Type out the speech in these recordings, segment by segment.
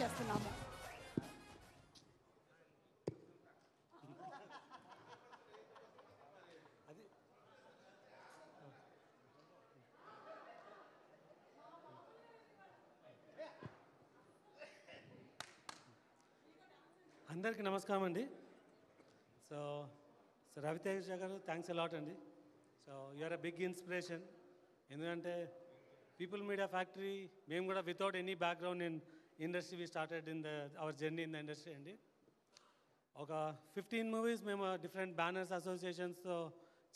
చేస్తున్నాము. అందరికీ నమస్కారం అండి. So so Raviteja garu thanks allot lot. So you're a big inspiration ఎందుకంటే పీపుల్ మీడియా ఫ్యాక్టరీ మేము కూడా వితౌట్ ఎనీ బ్యాక్గ్రౌండ్ నేను industry we started in the our journey in the industry అండి ఒక ఫిఫ్టీన్ మూవీస్ మేము డిఫరెంట్ బ్యానర్స్ అసోసియేషన్స్తో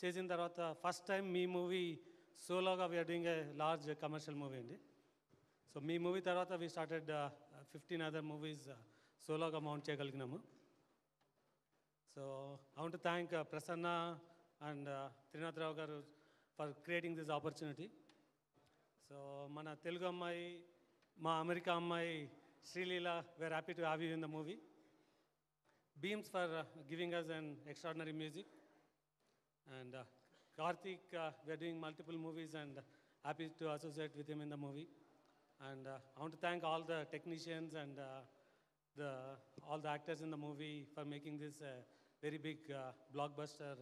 చేసిన తర్వాత ఫస్ట్ టైం మీ మూవీ సోలోగా we're doing a large commercial movie అండి సో మీ మూవీ తర్వాత we started fifteen other movies సోలోగా mount చేయగలిగినాము. So I want thank Prasanna and Trinatha Rao garu for creating this opportunity so మన తెలుగు అమ్మాయి మా America అమ్మాయి Sreeleela we're happy to have you in the movie Bheems for giving us an extraordinary music and uh, Karthik, uh, we are doing multiple movies and happy to associate with him in the movie. And uh, I want to thank all the technicians and uh, the all the actors in the movie for making this a very big uh, blockbuster,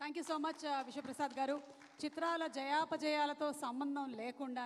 Thank you so much Vishwaprasad garu చిత్రాల జయాపజయాలతో సంబంధం లేకుండా